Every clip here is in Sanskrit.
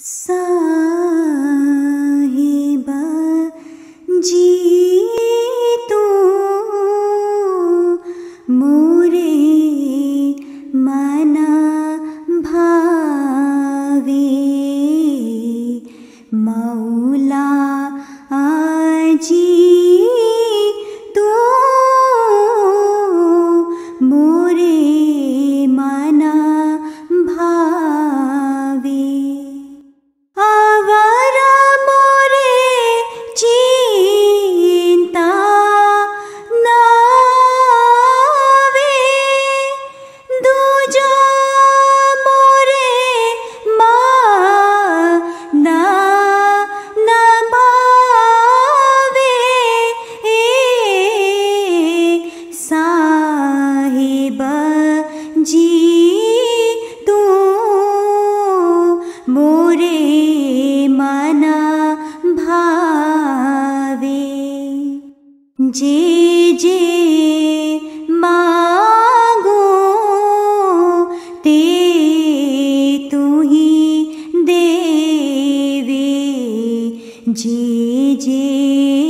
साहिबा जी तो मोरे मना भावे मौला आजी जे जे मागो ते तु देवे जे जे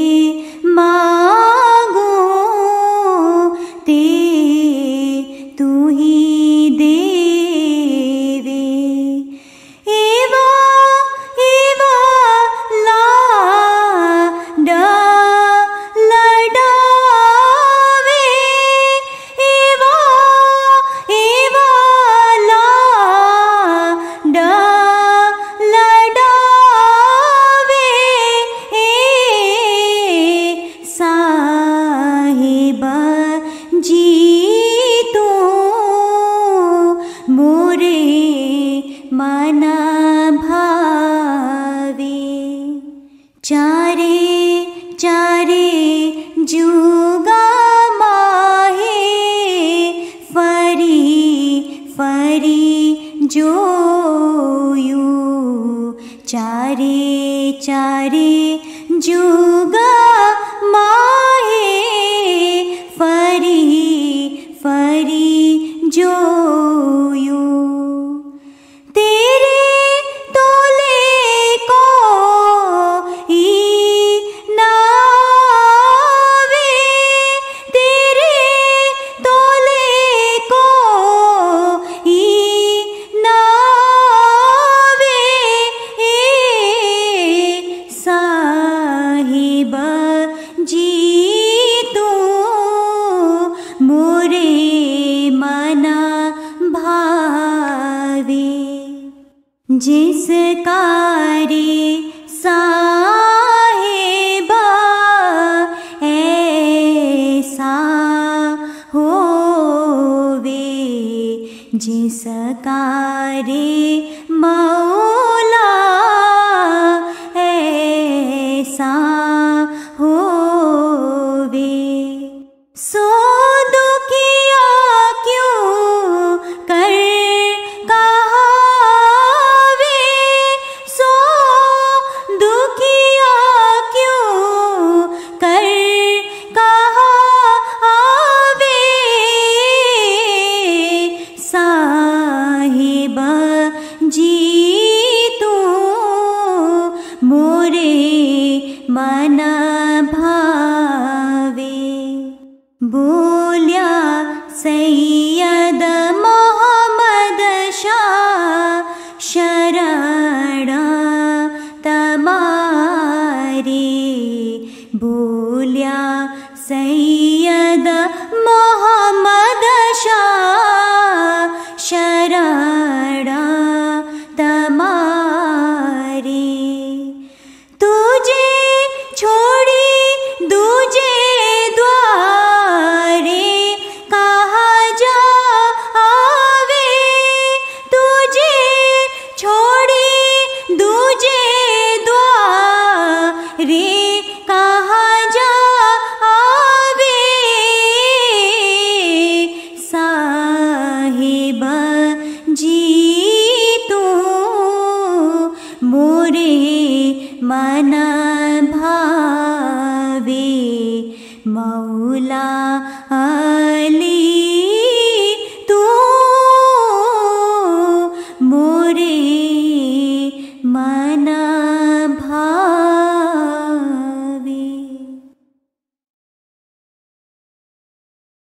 जुगा माहे फरी फरी जोयु। चारे चारे जुगा जिस कारे साहेबा ऐसा होवे जिस कारे बोल्या सैयद मोहम्मद शाह शरणा तमारी बोल्या सैयद मन भावे मौला